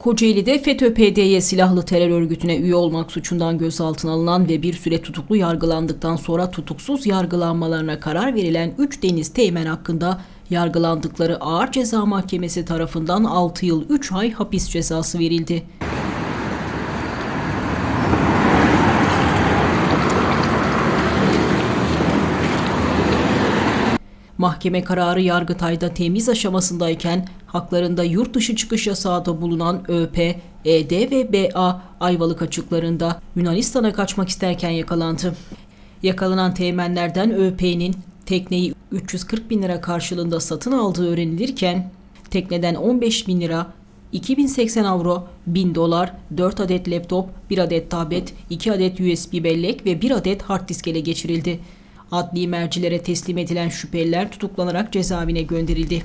Kocaeli'de FETÖ-PDY silahlı terör örgütüne üye olmak suçundan gözaltına alınan ve bir süre tutuklu yargılandıktan sonra tutuksuz yargılanmalarına karar verilen 3 Deniz Teğmen hakkında yargılandıkları Ağır Ceza Mahkemesi tarafından 6 yıl 3 ay hapis cezası verildi. Mahkeme kararı Yargıtay'da temiz aşamasındayken haklarında yurt dışı çıkış yasağı da bulunan ÖP, ED ve BA Ayvalık açıklarında Yunanistan'a kaçmak isterken yakalandı. Yakalanan teğmenlerden ÖP'nin tekneyi 340 bin lira karşılığında satın aldığı öğrenilirken tekneden 15 bin lira, 2080 avro, 1000 dolar, 4 adet laptop, 1 adet tablet, 2 adet USB bellek ve 1 adet hard disk ele geçirildi. Adli mercilere teslim edilen şüpheliler tutuklanarak cezaevine gönderildi.